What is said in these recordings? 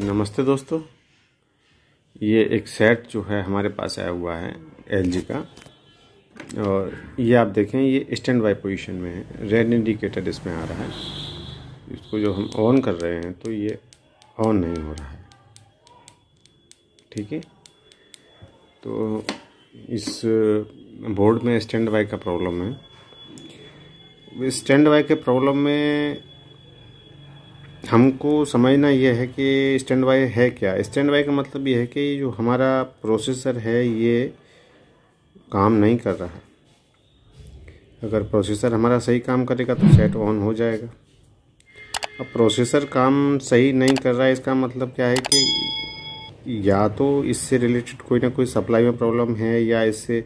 नमस्ते दोस्तों। ये एक सेट जो है हमारे पास आया हुआ है एलजी का। और ये आप देखें, ये स्टैंड बाई पोजीशन में है। रेड इंडिकेटर इसमें आ रहा है। इसको जो हम ऑन कर रहे हैं तो ये ऑन नहीं हो रहा है। ठीक है? तो इस बोर्ड में स्टैंड बाई का प्रॉब्लम है। स्टैंड बाई के प्रॉब्लम में हमको समझना यह है कि स्टैंड बाय है क्या? स्टैंड बाई का मतलब ये है कि जो हमारा प्रोसेसर है, ये काम नहीं कर रहा अगर प्रोसेसर हमारा सही काम करेगा तो सेट ऑन हो जाएगा। अब प्रोसेसर काम सही नहीं कर रहा है, इसका मतलब क्या है कि या तो इससे रिलेटेड कोई ना कोई सप्लाई में प्रॉब्लम है, या इससे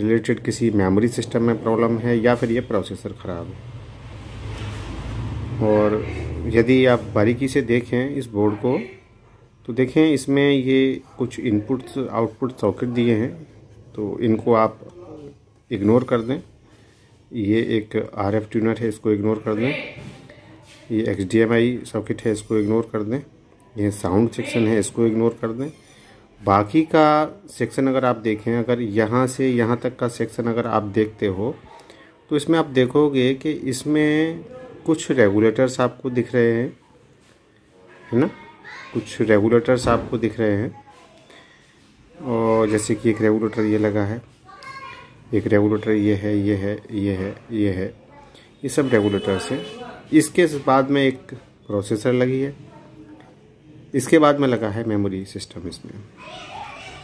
रिलेटेड किसी मेमोरी सिस्टम में प्रॉब्लम है, या फिर ये प्रोसेसर ख़राब है। और यदि आप बारीकी से देखें इस बोर्ड को तो देखें इसमें ये कुछ इनपुट्स आउटपुट सॉकेट दिए हैं। तो इनको आप इग्नोर कर दें। ये एक आर एफ़ ट्यूनर है, इसको इग्नोर कर दें। ये X D M I socket है, इसको इग्नोर कर दें। ये साउंड सेक्शन है, इसको इग्नोर कर दें। बाकी का सेक्शन अगर आप देखें, अगर यहाँ से यहाँ तक का सेक्शन अगर आप देखते हो तो इसमें आप देखोगे कि इसमें कुछ रेगुलेटर्स आपको दिख रहे हैं, है ना? कुछ रेगुलेटर्स आपको दिख रहे हैं। और जैसे कि एक रेगुलेटर ये लगा है, एक रेगुलेटर ये है ये है ये है ये है। ये सब रेगुलेटर्स हैं। इसके बाद में एक प्रोसेसर लगी है। इसके बाद में लगा है मेमोरी सिस्टम इसमें।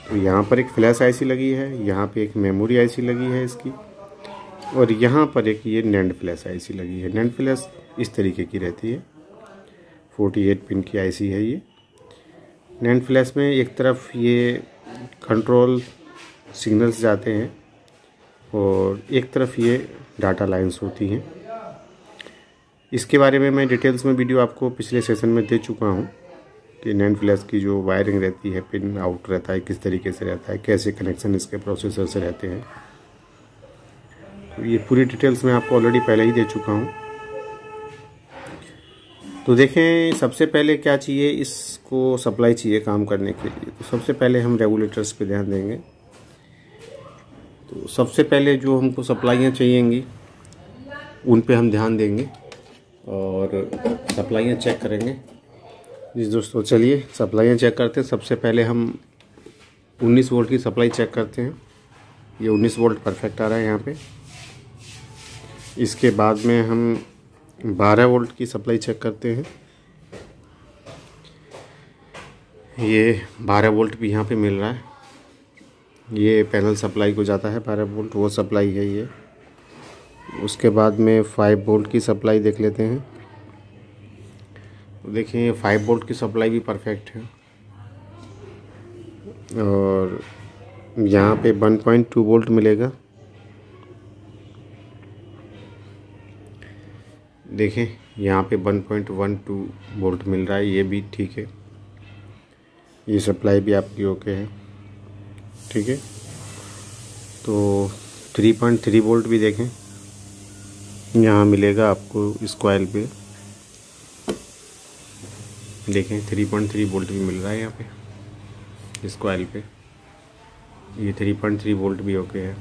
तो यहाँ पर एक फ्लैश आईसी लगी है, यहाँ पे एक मेमोरी आईसी लगी है इसकी। और यहाँ पर एक ये नैंड फ्लैश आईसी लगी है। नैंड फ्लैश इस तरीके की रहती है। 48 पिन की आईसी है ये। नैंड फ्लैश में एक तरफ़ ये कंट्रोल सिग्नल्स जाते हैं और एक तरफ़ ये डाटा लाइंस होती हैं। इसके बारे में मैं डिटेल्स में वीडियो आपको पिछले सेशन में दे चुका हूँ कि नैंड फ्लैश की जो वायरिंग रहती है पिन आउट रहता है, किस तरीके से रहता है, कैसे कनेक्शन इसके प्रोसेसर से रहते हैं। ये पूरी डिटेल्स मैं आपको ऑलरेडी पहले ही दे चुका हूँ। तो देखें, सबसे पहले क्या चाहिए? इसको सप्लाई चाहिए काम करने के लिए। तो सबसे पहले हम रेगुलेटर्स पे ध्यान देंगे। तो सबसे पहले जो हमको सप्लाइयाँ चाहिएँगी, उन पे हम ध्यान देंगे और सप्लाइयाँ चेक करेंगे। जी दोस्तों, चलिए सप्लाइयाँ चेक करते हैं। सबसे पहले हम 19 वोल्ट की सप्लाई चेक करते हैं। ये 19 वोल्ट परफेक्ट आ रहा है यहाँ पे। इसके बाद में हम 12 वोल्ट की सप्लाई चेक करते हैं। ये 12 वोल्ट भी यहाँ पे मिल रहा है। ये पैनल सप्लाई को जाता है 12 वोल्ट, वो सप्लाई है ये। उसके बाद में 5 वोल्ट की सप्लाई देख लेते हैं। देखिए, ये 5 वोल्ट की सप्लाई भी परफेक्ट है। और यहाँ पे 1.2 वोल्ट मिलेगा। देखें, यहाँ पे 1.12 वोल्ट मिल रहा है, ये भी ठीक है। ये सप्लाई भी आपकी ओके है, ठीक है। तो 3.3 वोल्ट भी देखें, यहाँ मिलेगा आपको कॉयल पे। देखें 3.3 वोल्ट भी मिल रहा है यहाँ पे कॉयल पे। ये 3.3 वोल्ट भी ओके है।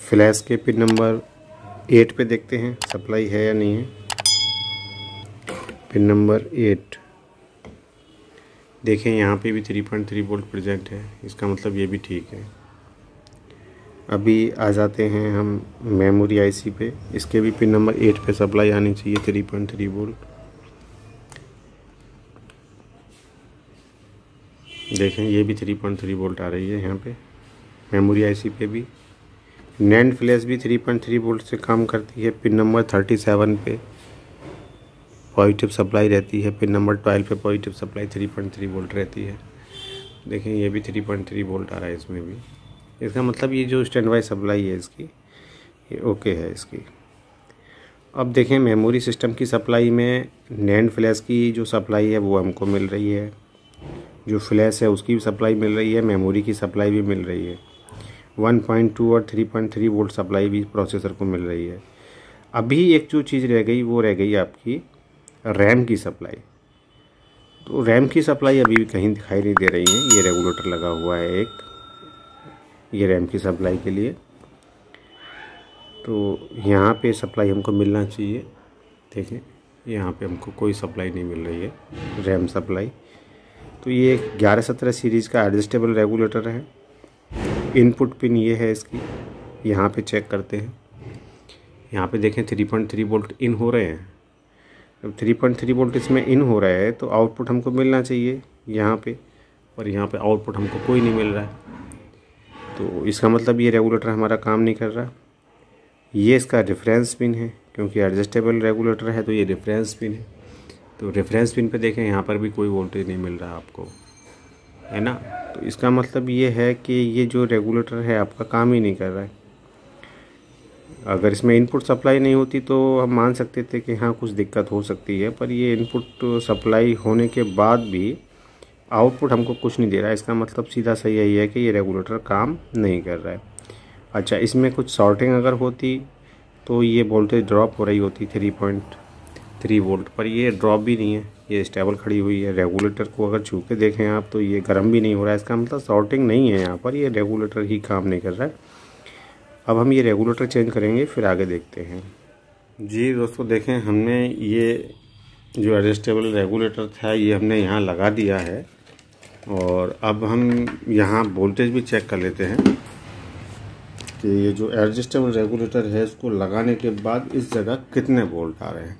फ्लैश के पिन नंबर एट पे देखते हैं, सप्लाई है या नहीं है। Pin number eight. देखें, यहाँ पे भी three point three volt present है। इसका मतलब ये भी ठीक है। अभी आ जाते हैं हम मेमोरी आईसी पे। इसके भी पिन नंबर एट पे सप्लाई आनी चाहिए थ्री पॉइंट थ्री वोल्ट देखें, ये भी थ्री पॉइंट थ्री वोल्ट आ रही है यहाँ पे। मेमोरी आईसी पे भी। नैंड फ्लैश भी 3.3 वोल्ट से काम करती है पिन नंबर 37 पे पॉजिटिव सप्लाई रहती है पिन नंबर 12 पे पॉजिटिव सप्लाई 3.3 वोल्ट रहती है। देखें, ये भी 3.3 वोल्ट आ रहा है इसमें भी। इसका मतलब ये जो स्टैंड बाई सप्लाई है इसकी, ये ओके है इसकी। अब देखें मेमोरी सिस्टम की सप्लाई में नैंड फ्लैश की जो सप्लाई है, वो हमको मिल रही है। जो फ्लैश है, उसकी भी सप्लाई मिल रही है मेमोरी की सप्लाई भी मिल रही है। 1.2 और 3.3 वोल्ट सप्लाई भी प्रोसेसर को मिल रही है। अभी एक जो चीज़ रह गई, वो रह गई आपकी रैम की सप्लाई। तो रैम की सप्लाई अभी भी कहीं दिखाई नहीं दे रही है। ये रेगुलेटर लगा हुआ है एक, ये रैम की सप्लाई के लिए। तो यहाँ पे सप्लाई हमको मिलना चाहिए। देखें, यहाँ पे हमको कोई सप्लाई नहीं मिल रही है, रैम सप्लाई। तो ये ग्यारह सत्रह सीरीज़ का एडजस्टेबल रेगुलेटर है। इनपुट पिन ये है इसकी। यहाँ पे चेक करते हैं। यहाँ पे देखें थ्री पॉइंट थ्री वोल्ट इन हो रहे हैं। जब थ्री पॉइंट थ्री वोल्ट इसमें इन हो रहा है तो आउटपुट हमको मिलना चाहिए यहाँ पे, और यहाँ पे आउटपुट हमको कोई नहीं मिल रहा है। तो इसका मतलब ये रेगुलेटर हमारा काम नहीं कर रहा। ये इसका रेफरेंस पिन है, क्योंकि एडजस्टेबल रेगुलेटर है तो ये रेफरेंस पिन है। तो रेफरेंस पिन पे देखें, यहाँ पर भी कोई वोल्टेज नहीं मिल रहा आपको। है ना? तो इसका मतलब ये है कि ये जो रेगुलेटर है, आपका काम ही नहीं कर रहा है। अगर इसमें इनपुट सप्लाई नहीं होती तो हम मान सकते थे कि हाँ कुछ दिक्कत हो सकती है, पर ये इनपुट सप्लाई होने के बाद भी आउटपुट हमको कुछ नहीं दे रहा है। इसका मतलब सीधा सही यही है कि ये रेगुलेटर काम नहीं कर रहा है। अच्छा इसमें कुछ शॉर्टिंग अगर होती तो ये वोल्टेज ड्रॉप हो रही होती थ्री पॉइंट थ्री वोल्ट पर ये ड्रॉप भी नहीं है। ये स्टेबल खड़ी हुई है। रेगुलेटर को अगर छू के देखें आप तो ये गर्म भी नहीं हो रहा है। इसका मतलब शॉर्टिंग नहीं है यहाँ पर। ये रेगुलेटर ही काम नहीं कर रहा है। अब हम ये रेगुलेटर चेंज करेंगे, फिर आगे देखते हैं। जी दोस्तों, देखें, हमने ये जो एडजस्टेबल रेगुलेटर था, ये हमने यहाँ लगा दिया है। और अब हम यहाँ वोल्टेज भी चेक कर लेते हैं कि ये जो एडजस्टेबल रेगुलेटर है, इसको लगाने के बाद इस जगह कितने वोल्ट आ रहे हैं।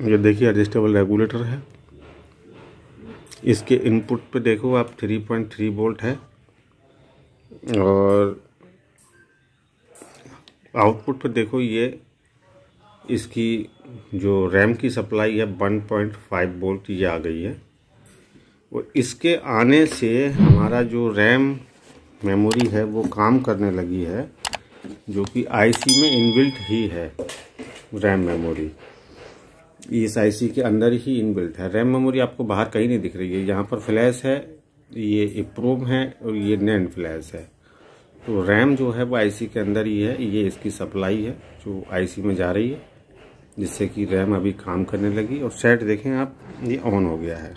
ये देखिए एडजस्टेबल रेगुलेटर है। इसके इनपुट पे देखो, आप 3.3 वोल्ट है। और आउटपुट पे देखो, ये इसकी जो रैम की सप्लाई है 1.5 वोल्ट ये आ गई है। और इसके आने से हमारा जो रैम मेमोरी है, वो काम करने लगी है, जो कि आईसी में इनबिल्ट ही है रैम मेमोरी आईसी के अंदर ही इनबिल्ट है। रैम मेमोरी आपको बाहर कहीं नहीं दिख रही है। यहाँ पर फ्लैश है, ये इप्रोम है और ये नैंड फ्लैश है। तो रैम जो है वो आईसी के अंदर ही है। ये इसकी सप्लाई है, जो आईसी में जा रही है, जिससे कि रैम अभी काम करने लगी। और सेट देखें आप, ये ऑन हो गया है।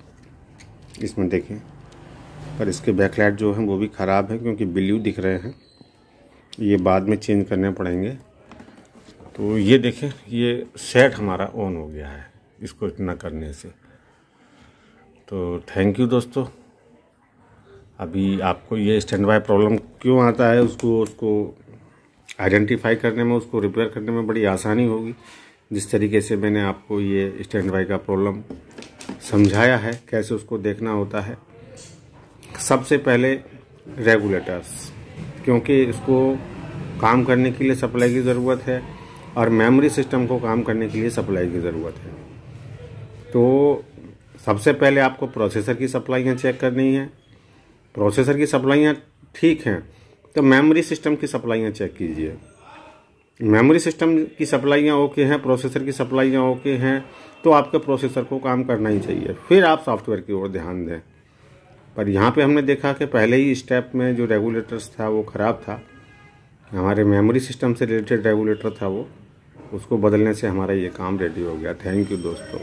इसमें देखें, पर इसके बैकलाइट जो हैं वो भी ख़राब है, क्योंकि ब्ल्यू दिख रहे हैं। ये बाद में चेंज करने पड़ेंगे। तो ये देखें, ये सेट हमारा ऑन हो गया है, इसको इतना करने से। तो थैंक यू दोस्तों। अभी आपको ये स्टैंड बाय प्रॉब्लम क्यों आता है, उसको उसको आइडेंटिफाई करने में, उसको रिपेयर करने में बड़ी आसानी होगी। जिस तरीके से मैंने आपको ये स्टैंड बाय का प्रॉब्लम समझाया है, कैसे उसको देखना होता है। सबसे पहले रेगुलेटर्स क्योंकि इसको काम करने के लिए सप्लाई की ज़रूरत है। और मेमोरी सिस्टम को काम करने के लिए सप्लाई की ज़रूरत है। तो सबसे पहले आपको प्रोसेसर की सप्लाइयाँ चेक करनी है। प्रोसेसर की सप्लाइयाँ ठीक हैं तो मेमोरी सिस्टम की सप्लाइयाँ चेक कीजिए। मेमोरी सिस्टम की सप्लाइयाँ ओके हैं प्रोसेसर की सप्लाइयाँ ओके हैं तो आपके प्रोसेसर को काम करना ही चाहिए। फिर आप सॉफ्टवेयर की ओर ध्यान दें। पर यहाँ पे हमने देखा कि पहले ही स्टेप में जो रेगुलेटर्स था वो ख़राब था। हमारे मेमोरी सिस्टम से रिलेटेड रेगुलेटर था वो। उसको बदलने से हमारा ये काम रेडी हो गया. थैंक यू दोस्तों.